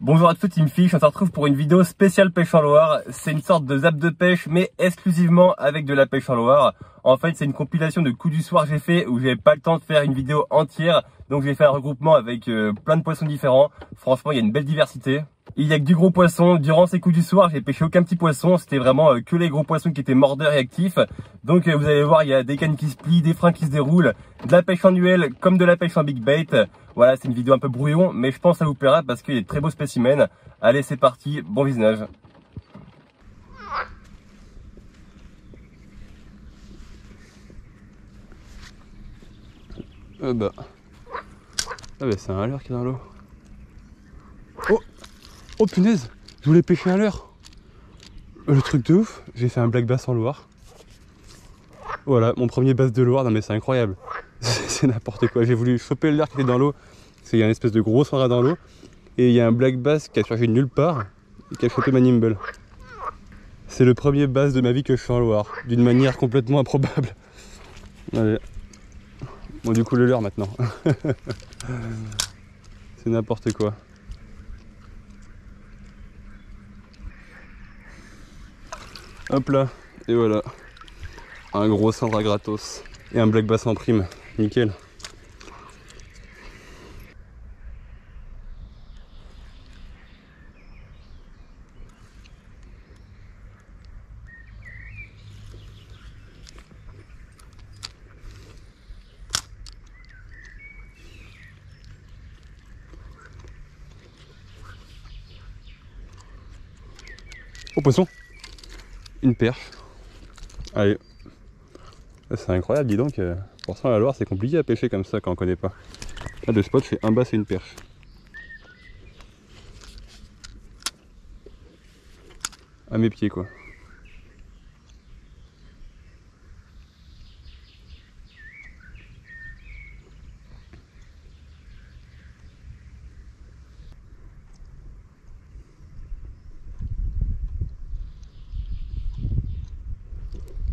Bonjour à tous Team Fish, on se retrouve pour une vidéo spéciale pêche en Loire. C'est une sorte de zap de pêche mais exclusivement avec de la pêche en Loire. En fait c'est une compilation de coups du soir que j'ai fait où j'avais pas le temps de faire une vidéo entière. Donc j'ai fait un regroupement avec euh, plein de poissons différents. Franchement il y a une belle diversité. Il y a que du gros poisson. Durant ces coups du soir, j'ai pêché aucun petit poisson. C'était vraiment euh, que les gros poissons qui étaient mordeurs et actifs. Donc euh, vous allez voir, il y a des cannes qui se plient, des freins qui se déroulent, de la pêche en duel comme de la pêche en big bait. Voilà, c'est une vidéo un peu brouillon, mais je pense que ça vous plaira parce qu'il y a de très beaux spécimens. Allez, c'est parti, bon visionnage. Ah bah. Ah bah c'est un leurre qui est dans l'eau. Oh punaise Je voulais pêcher un leurre Le truc de ouf, j'ai fait un black bass en Loire. Voilà, mon premier bass de Loire, non mais c'est incroyable. c'est n'importe quoi. J'ai voulu choper leurre qui était dans l'eau. C'est une espèce de gros soirée dans l'eau. Et il y a un black bass qui a cherché nulle part et qui a chopé ma nimble. C'est le premier bass de ma vie que je fais en Loire, d'une manière complètement improbable. Allez. Bon du coup le leurre maintenant. c'est n'importe quoi. Hop là, et voilà. Un gros cendre à gratos. Et un black bass en prime. Nickel. Poisson Une perche. Allez. C'est incroyable, dis donc. euh, Pourtant la Loire c'est compliqué à pêcher comme ça quand on connaît pas. Là le spot fait un bass et une perche. À mes pieds quoi.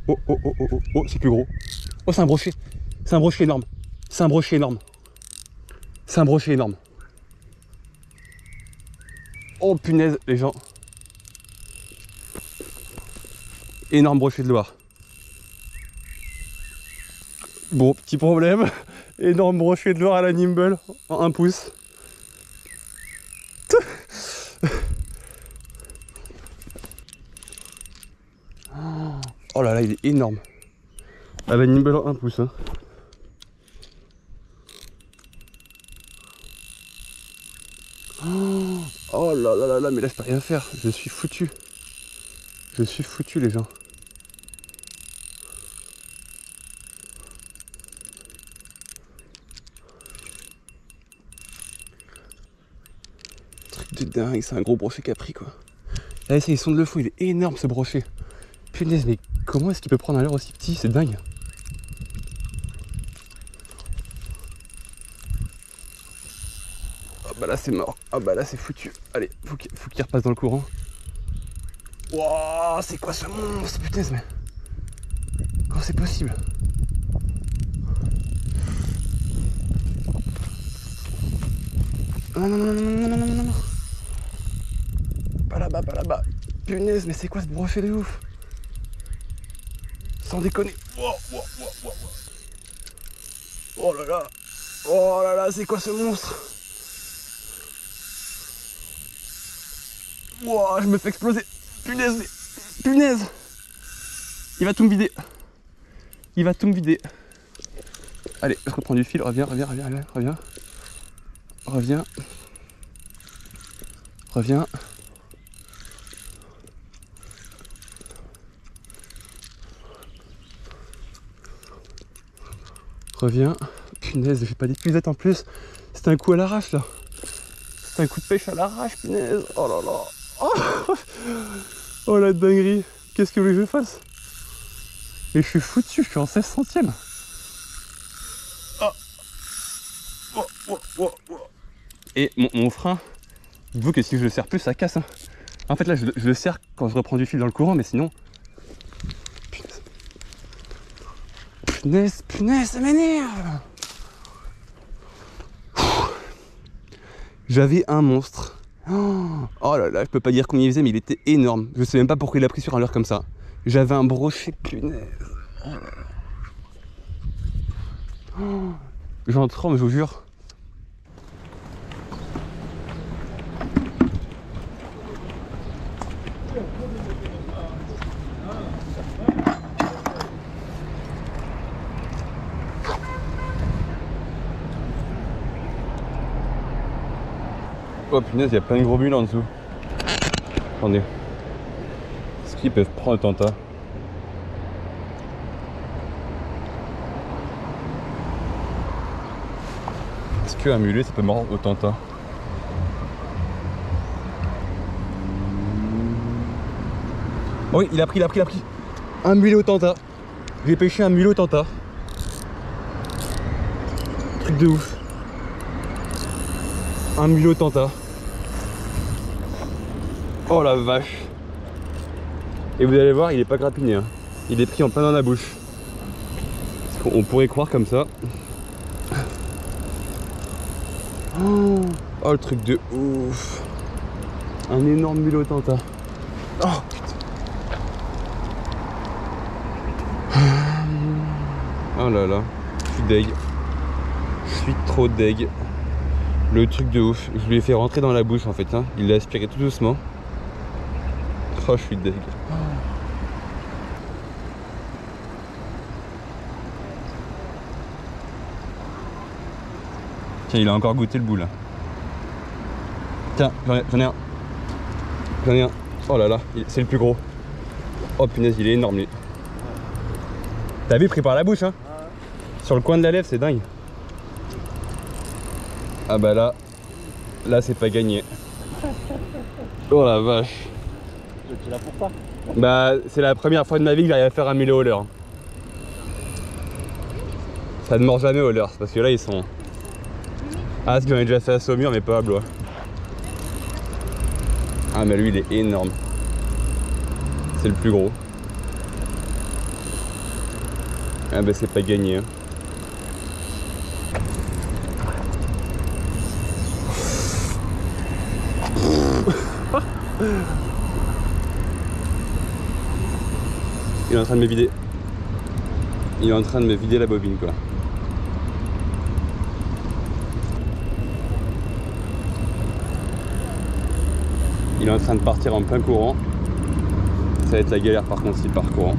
Oh oh oh oh oh oh c'est plus gros. Oh c'est un brochet. C'est un brochet énorme. C'est un brochet énorme. C'est un brochet énorme. Oh punaise les gens. Énorme brochet de Loire. Bon, petit problème. Énorme brochet de Loire à la Nimble en 1 pouce. Oh là là, il est énorme. Ah bah Nimble en 1 pouce. Hein. Oh, là là là là, mais là je peux rien faire. Je suis foutu. Je suis foutu les gens. Truc de dingue, c'est un gros brochet qui a pris quoi. Là, ils sont de le fond, il est énorme ce brochet. Punaise, mais Comment est-ce qu'il peut prendre un leurre aussi petit? C'est dingue. Ah oh bah là c'est mort. Ah oh bah là c'est foutu. Allez, faut qu'il repasse dans le courant. Wouah, c'est quoi ce monstre? Putain, mais... Comment c'est possible? Ah, non, non, non, non, non, non, non, non, Pas là-bas, pas là-bas. Punaise, mais c'est quoi ce brochet de ouf? Sans déconner. Oh, oh, oh, oh, là là. Oh là là, c'est quoi ce monstre? Wow, je me fais exploser. Punaise, punaise. Il va tout me vider. Il va tout me vider. Allez, je reprends du fil. Reviens, reviens, reviens, reviens. Reviens. Reviens. Reviens. Punaise, j'ai pas d'épuisette en plus. C'était un coup à l'arrache là. C'était un coup de pêche à l'arrache, punaise. Oh là là. Oh, Oh, la dinguerie. Qu'est-ce que vous voulez que je fasse? Et je suis foutu, je suis en 16 centièmes. Et mon, frein, dites-vous que si je le serre plus, ça casse. hein. En fait là, je, je le serre quand je reprends du fil dans le courant, mais sinon. Punaise, punaise, ça m'énerve J'avais un monstre Oh, là là, je peux pas dire combien il faisait, mais il était énorme. Je sais même pas pourquoi il a pris sur un leurre comme ça. J'avais un brochet, punaise. J'en tremble, je vous jure. Oh punaise, il y a plein de gros bulles en dessous. Attendez. Est-ce qu'ils peuvent prendre le tenta Est-ce qu'un mulet ça peut mordre au tenta Oui, il a pris, il a pris, il a pris. Un mulet au tenta. J'ai pêché un mulet au tenta. Truc de ouf. Un mulet au tenta. Oh la vache. Et vous allez voir, il est pas grappiné. hein. Il est pris en plein dans la bouche. On pourrait croire comme ça. Oh, le truc de ouf. Un énorme mulet au tenta. Oh putain. Oh là là. Je suis deg. Je suis trop deg. Le truc de ouf. Je lui ai fait rentrer dans la bouche en fait. hein. Il l'a aspiré tout doucement. Oh, je suis deg. Tiens, il a encore goûté le bout là. Tiens, j'en ai, un. J'en ai un. Oh là là, c'est le plus gros. Oh punaise, il est énorme lui. T'as vu, pris par la bouche hein Sur le coin de la lèvre, c'est dingue. Ah bah là, là c'est pas gagné. Oh la vache. Là pour Bah, c'est la première fois de ma vie que j'arrive à faire un mulet au leurre. Ça ne mord jamais au parce que là ils sont. Ah, ce que j'en déjà fait à Saumur, mais pas à Blois. Ah, mais lui il est énorme. C'est le plus gros. Ah, bah, c'est pas gagné. hein. Il est en train de me vider. Il est en train de me vider la bobine quoi. Il est en train de partir en plein courant. Ça va être la galère par contre s'il part courant.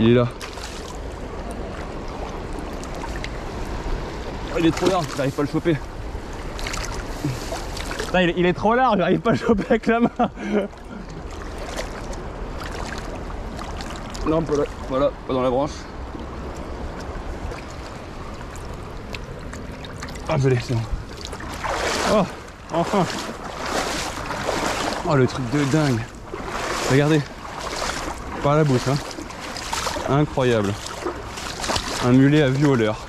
Il est là. Il est trop large, j'arrive pas à le choper. Putain, il, est- trop large, j'arrive pas à le choper avec la main. Non, pas là, voilà, pas dans la branche. Ah, je l'ai, c'est bon. Oh, enfin. Oh, le truc de dingue. Regardez. Par la bouche, hein. Incroyable. Un mulet à vue au leurre.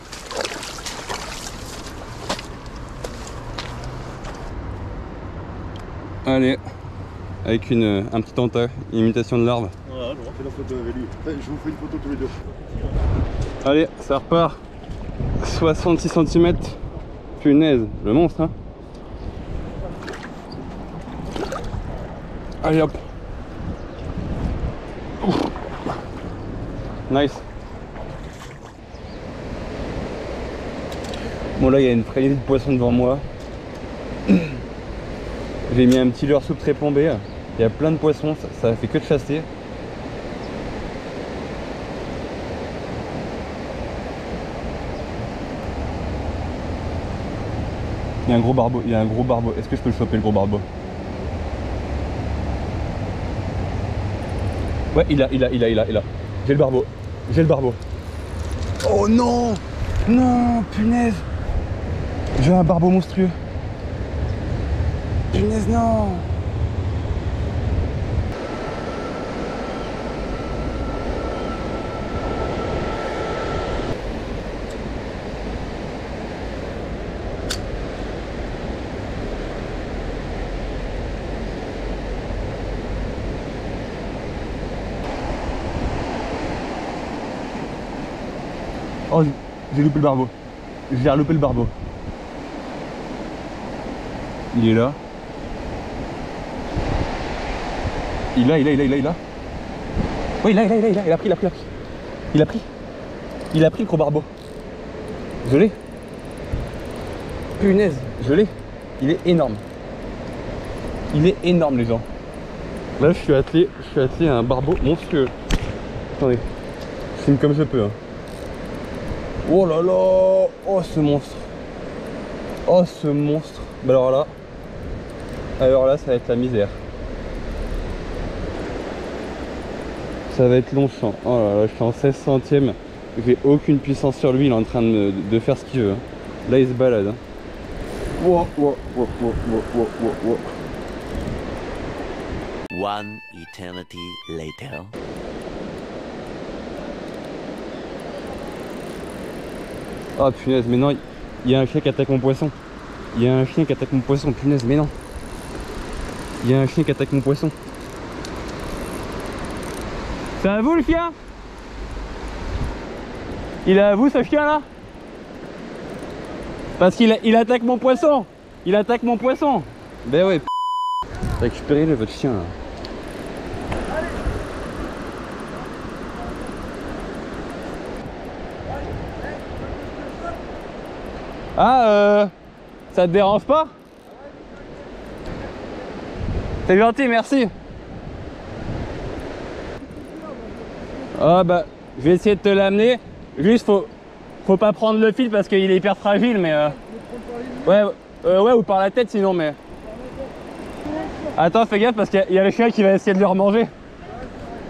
Allez, avec une, un petit une imitation de larve. Voilà, je refais la photo avec lui. Je vous fais une photo tous les deux. Allez, ça repart. 66 cm. Punaise, le monstre, hein. Allez hop. Ouf. Nice. Bon là il y a une traînée de poissons devant moi. J'ai mis un petit leurre soupe très plombé. Il y a plein de poissons, ça, ça fait que de chasser. Il y a un gros barbeau, il y a un gros barbeau. Est-ce que je peux le choper le gros barbeau? Ouais, il a, il a, il a, il a, il a. J'ai le barbeau. J'ai le barbeau. Oh non Non, punaise J'ai un barbeau monstrueux non Oh, j'ai loupé le barbeau. J'ai loupé le barbeau. Il est là. Il a, il a, il a, il a, il a. Oui, il a, il a, il a, il a, il a pris, il a pris, il a pris. Il a pris. Il a pris le gros barbeau. Je l'ai. Punaise, je l'ai. Il est énorme. Il est énorme, les gens. Là, je suis attelé, je suis attelé à un barbeau monstrueux. Attendez, je filme comme je peux. hein. Oh là là Oh, ce monstre Oh, ce monstre Bah alors là, alors là, ça va être la misère. Ça va être long champ. Oh là là, je suis en 16 centièmes. J'ai aucune puissance sur lui, il est en train de, me- de faire ce qu'il veut. Là, il se balade. hein. Wow, wow, wow, wow, wow, wow, wow, wow. One eternity later. Oh punaise, mais non, il y a un chien qui attaque mon poisson. Il y a un chien qui attaque mon poisson, punaise, mais non. Il y a un chien qui attaque mon poisson. C'est à vous le chien. Il est à vous ce chien là Parce qu'il il attaque mon poisson. Il attaque mon poisson. Ben ouais, p- Récupérez-le votre chien là. Ah, euh, ça te dérange pas? C'est gentil, merci. Ah bah, je vais essayer de te l'amener. Juste, faut, faut pas prendre le fil parce qu'il est hyper fragile, mais euh... ouais, euh, ouais, ou par la tête sinon, mais. Attends, fais gaffe parce qu'il y a- le chien qui va essayer de le remanger.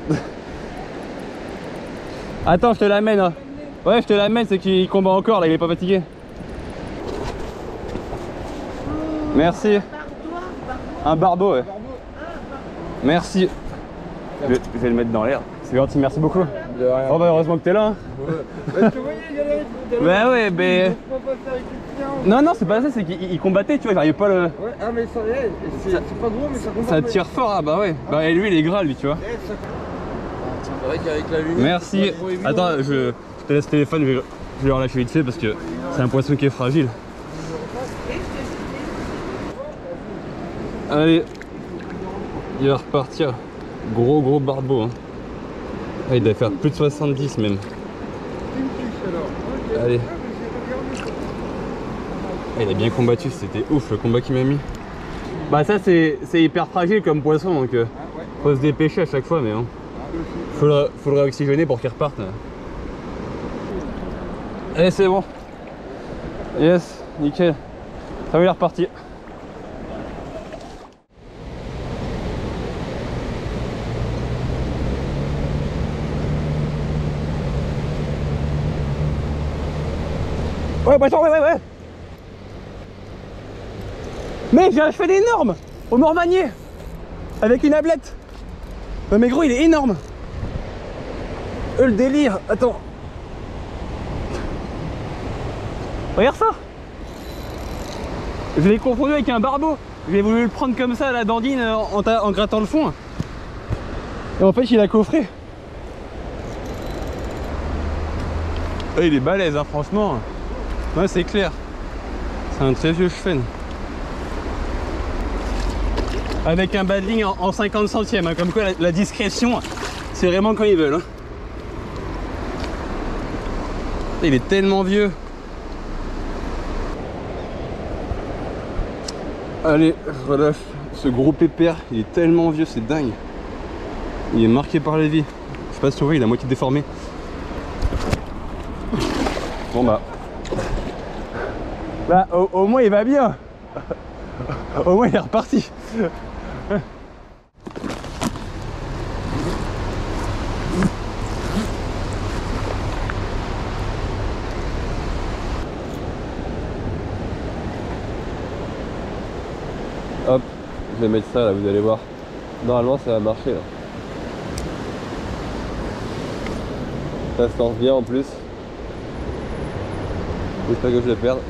Attends, je te l'amène. hein. Ouais, je te l'amène, c'est qu'il combat encore là, il est pas fatigué. Merci. Un barbeau, ouais. Merci. Je, je vais le mettre dans l'air. C'est gentil, merci beaucoup. Oh bah heureusement que t'es là. hein. Bah ouais, mais. Non, non, c'est pas ça, c'est qu'il il combattait, tu vois, j'arrive pas à le. Ouais, ah mais ça, eh, c'est pas gros mais ça compte Ça tire fort, ah bah ouais. Bah et lui, il est gras, lui, tu vois. C'est vrai qu'avec la lumière. Merci. Attends, je, je te laisse le téléphone, je vais, je vais le relâcher vite fait parce que c'est un poisson qui est fragile. Allez, il va repartir. Gros gros barbeau. hein. Ah, il doit faire plus de 70 même. Allez. Ah, il a bien combattu, c'était ouf le combat qu'il m'a mis. Bah ça c'est hyper fragile comme poisson donc euh, faut se dépêcher à chaque fois mais hein. Faut le réoxygéner pour qu'il reparte. Allez, c'est bon. Yes, nickel. Ça va, il est reparti. Mais j'ai un cheval énorme au Mormanier avec une ablette. Mais gros, il est énorme. Le délire, attends. Regarde ça Je l'ai confondu avec un barbeau. J'ai voulu le prendre comme ça la dandine en, ta- en grattant le fond. Et en fait il a coffré. Il est balèze hein, franchement. Ouais c'est clair. C'est un très vieux chêne. Avec un badling en, en 50 centièmes, hein, comme quoi la, discrétion, c'est vraiment quand ils veulent. hein. Il est tellement vieux. Allez, relâche ce gros pépère. Il est tellement vieux, c'est dingue. Il est marqué par la vie. Je sais pas si tu vois, il est à moitié déformé. Bon bah. Bah, au, moins il va bien. au moins il est reparti. Hop, je vais mettre ça là, vous allez voir. Normalement ça va marcher là. Ça se lance bien en plus. J'espère que je vais perdre.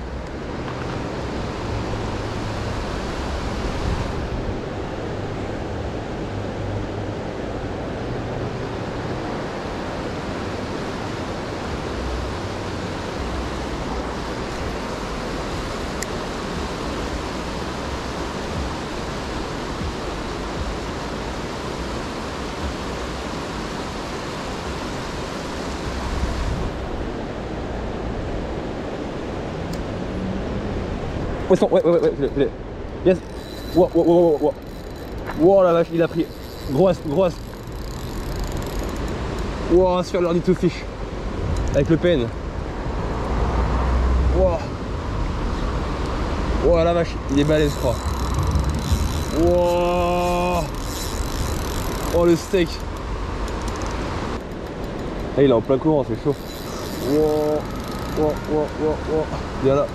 Poisson, ouais, ouais, ouais, ouais. Yes. Wow, wow, wow, wow, wow. La vache, il a pris. Grosse, grosse. Wow, sur l'ordi to fish. Avec le pen. Wow. Wow, la vache, il est balèze, je crois. Wow. Oh, le steak. Ah, il est en plein courant, c'est chaud. Wow. Wow, wow, wow, wow. Viens là.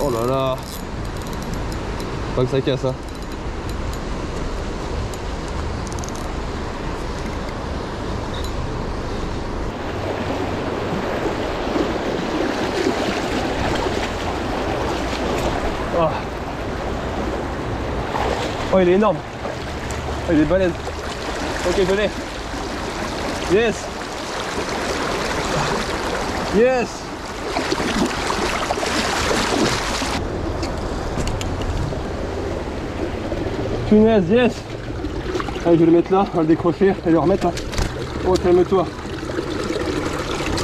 Oh là là. Pas que ça casse, hein. Oh. Oh, il est énorme. Oh, il est balèze. Ok, je l'ai. Yes. Yes. Punaise, yes. Allez, je vais le mettre là, on va le décrocher et le remettre là. Oh, calme-toi.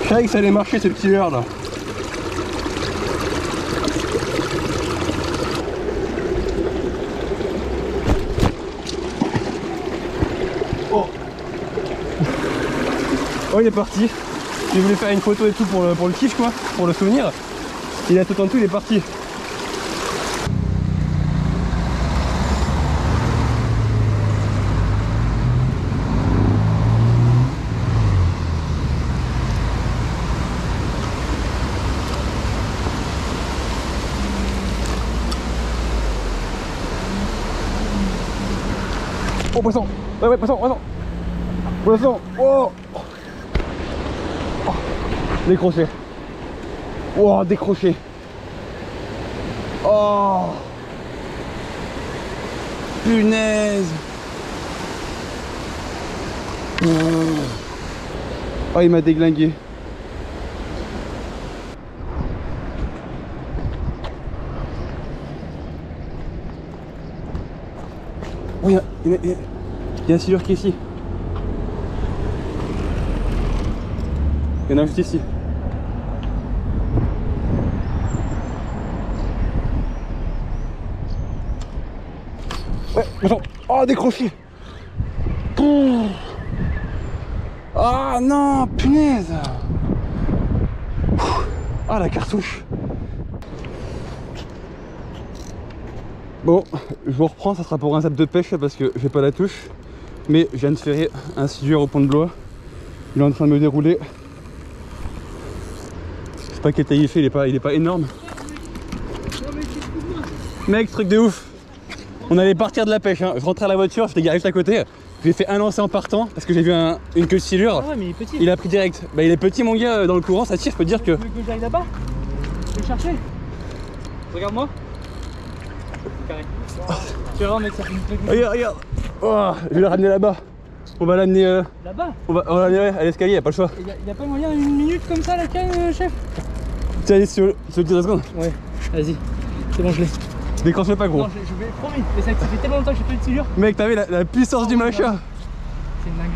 Je savais que ça allait marcher ce petit leurre là. Oh. Oh, il est parti. Il voulait faire une photo et tout pour le, pour le kiff quoi, pour le souvenir. Il a tout en tout, il est parti. Poisson. Ouais ouais poisson poisson. Poisson. Oh, oh. Décroché. Oh décroché. Oh. Punaise. Oh il m'a déglingué. Oh, il y a un silure qui est ici. Il y en a juste ici. Ouais, attends. Oh, décroché. Ah non, punaise. Ah, la cartouche. Bon, je vous reprends, ça sera pour un zap de pêche parce que j'ai pas la touche. Mais je viens de ferrer un silure au pont de Blois. Il est en train de me dérouler. Je sais pas quelle taille il fait, il est pas, il est pas énorme. Mec, truc de ouf. On allait partir de la pêche. hein. Je rentrais à la voiture, je t'ai garé juste à côté. J'ai fait un lancer en partant parce que j'ai vu un- une queue de silure. Ah ouais, mais il est petit. Il a pris direct. Bah, il est petit, mon gars, euh, dans le courant, ça tire. Je peux te dire que. Tu veux que j'aille là-bas? Je vais le chercher. Regarde-moi. Carré. Tu vas voir, mec, ça fait une. Regarde, regarde. Oh, je vais le ramener là-bas. On va l'amener. euh, Là-bas on va, on va l'amener ouais, à l'escalier, y a pas le choix. Il y, a- pas moyen une minute comme ça, la canne, euh, chef? Tiens, allez, sur le, sur le 10 secondes. Ouais, vas-y. C'est bon, je l'ai. Décroche pas, gros. Non, je, je vais, promis. Mais ça, ça fait tellement longtemps que j'ai pas eu de silure. Mec, t'as vu la, la puissance du machin C'est une dingue.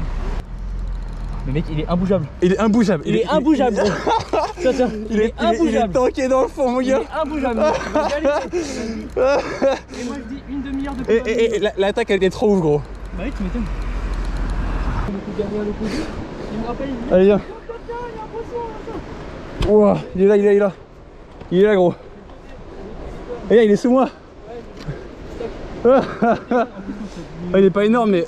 Le mec, il est imbougeable. Il est imbougeable. Il, est imbougeable, gros. Tiens, tiens, il, est, il est, il est imbougeable. tanké dans le fond, mon Il gars. est imbougeable. Il galérer. Vas-y. Et moi, je dis demi-heure de Et, et- et la- l'attaque, elle était trop ouf, gros. Bah oui, tu m'étonnes. Il me rappelle. Allez, viens. Il est là, il est là, il est là. Il est là, gros. Regarde, il est sous moi. Ah, il est pas énorme, mais.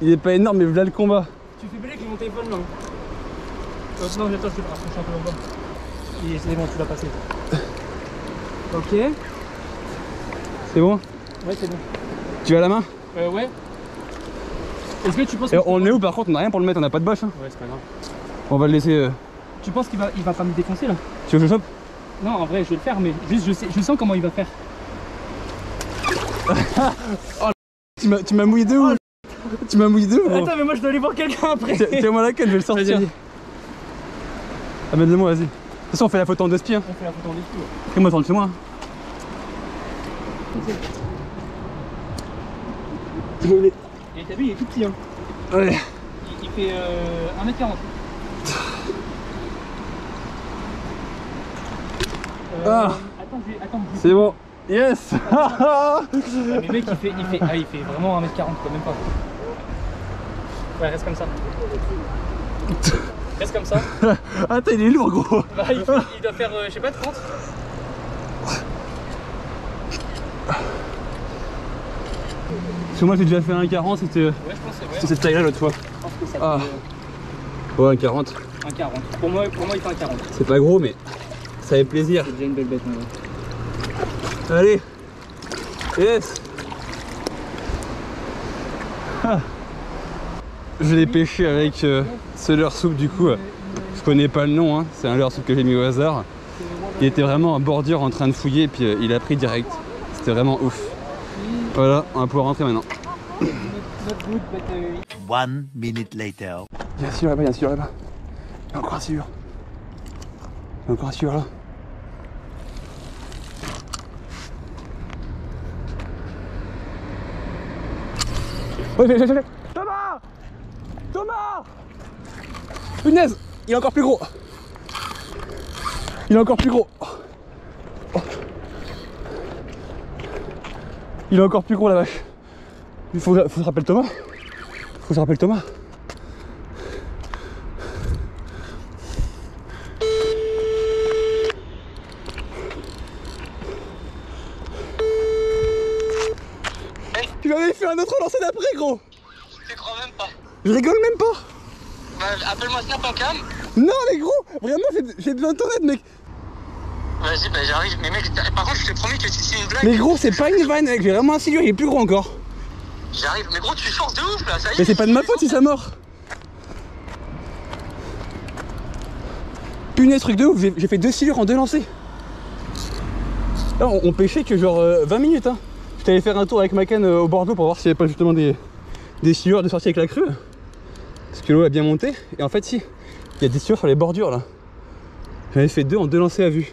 Il est pas énorme, mais voilà le combat. Tu fais que j'ai mon téléphone là. Euh, non, mais attends, je te rapproche un peu en bas. Et C'est bon, tu l'as passé. Ok. C'est bon? Ouais, c'est bon. Tu as la main Euh, ouais. Est-ce que tu penses que on est où par contre? On a rien pour le mettre, on a pas de bâche. hein. Ouais, c'est pas grave. On va le laisser. euh, Tu penses qu'il va, il va pas me défoncer là? Tu veux que je chope? Non, en vrai, je vais le faire, mais juste, je, sais, je sens comment il va faire. Tu m'as tu m'as mouillé de ouf Tu m'as mouillé de ouf. Attends, mais moi je dois aller voir quelqu'un après. Tiens- Tiens-moi la queue, je vais le sortir. vas-y. Amène-le-moi, vas-y. De toute façon, on fait la photo en deux spies. Hein. On fait la photo en dessous. Après, moi, je rentre chez moi. hein. Et t'as vu, il est tout petit. Hein. Ouais. Il, il fait euh, 1m40. Ah. Attends, je vais- attends. C'est bon. Yes Ah, mais mec, il fait, il fait, ah, il fait vraiment 1m40 quoi, même pas. Ouais, reste comme ça. Reste comme ça. Attends, il est lourd, gros. Bah, il, fait- il doit faire, euh, je sais pas, 30. Parce que moi, j'ai déjà fait un 40, c'était Ouais, cette taille-là l'autre fois. Je pense que ça Ah. fait Ouais, un 40. euh, un 40. Pour moi, pour moi, il fait un 40. C'est pas gros, mais ça fait plaisir. C'est déjà une belle bête, ouais. Allez Yes Ah. Je l'ai pêché avec euh, ce leurre soupe du coup. euh, Je connais pas le nom, hein. c'est un leurre soupe que j'ai mis au hasard. Il était vraiment en bordure en train de fouiller et puis euh, il a pris direct. C'était vraiment ouf. Voilà, on va pouvoir rentrer maintenant. One minute later. Il y a un là-bas, il y a un silure là-bas. Il y a encore un silure. Il y a encore un silure là. Ouais, j'ai, j'ai, j'ai. Thomas Thomas Punaise Il est encore plus gros Il est encore plus gros Oh. Il est encore plus gros la vache. Il faut, faut que je rappelle Thomas. Faut que je rappelle Thomas. Tu m'avais fait un autre lancer d'après, gros. Tu crois même pas. Je rigole même pas. Bah, appelle-moi Snap en cam. Non, mais gros Vraiment, j'ai- j'ai besoin de ton aide, mec Vas-y, bah j'arrive. Mais mec, par contre, je te promets que si c'est une blague, Mais gros, c'est pas une vanne, mec, j'ai vraiment un silure, il est plus gros encore j'arrive. Mais gros, tu forces de ouf là, ça y est. Mais c'est pas de ma faute si ça mord Punaise, truc de ouf, j'ai fait deux silures en deux lancers Là, on, on pêchait que genre euh, 20 minutes, hein J'étais allé faire un tour avec ma canne euh, au Bordeaux pour voir s'il y avait pas justement des, des silures de sortie avec la crue. Parce que l'eau a bien monté. Et en fait, si, il y a des silures sur les bordures là. J'en avais fait deux en deux lancers à vue.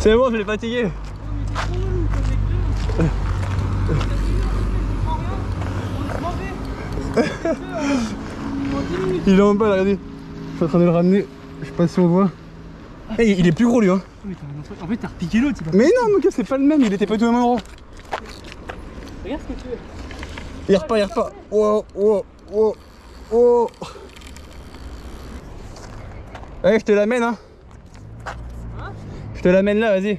C'est bon, je l'ai fatigué. Il est en bas là, regardez. Je suis en train de le ramener. Je sais pas si on voit. Eh, il est plus gros lui hein. En fait, t'as repiqué l'autre. Mais non, mon gars, c'est pas le même, il était pas du même endroit. Regarde ce que tu veux. Il repart, il repart. Oh, oh, oh, oh. Allez, je te l'amène, hein. Je te l'amène là, vas-y.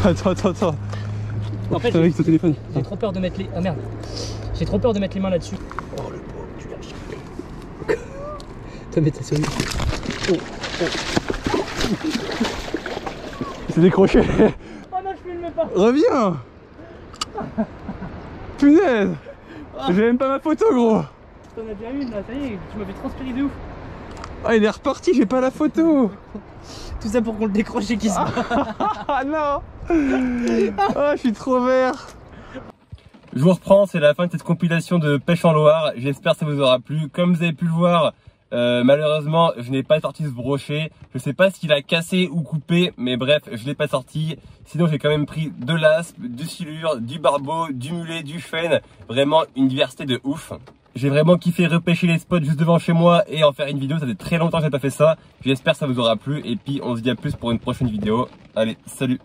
Attends, attends, attends. En fait, Putain, avec ton téléphone. J'ai trop peur de mettre les. Ah merde. J'ai trop peur de mettre les mains là-dessus. Oh le pauvre, tu lâches. T'as mis ta sonnerie. C'est décroché. Oh non, je filme pas. Reviens Punaise J'ai même pas ma photo, gros T'en as déjà une là, ça y est, tu m'avais transpiré de ouf. Ah, il est reparti, j'ai pas la photo Tout ça pour qu'on le décroche et qu'il se. Ah non Ah, je suis trop vert Je vous reprends, c'est la fin de cette compilation de pêche en Loire. J'espère que ça vous aura plu. Comme vous avez pu le voir, euh, malheureusement, je n'ai pas sorti ce brochet. Je sais pas s'il a cassé ou coupé, mais bref, je l'ai pas sorti. Sinon, j'ai quand même pris de l'aspe, du silure, du barbeau, du mulet, du chêne. Vraiment une diversité de ouf. J'ai vraiment kiffé repêcher les spots juste devant chez moi et en faire une vidéo. Ça fait très longtemps que j'ai pas fait ça. J'espère que ça vous aura plu. Et puis, on se dit à plus pour une prochaine vidéo. Allez, salut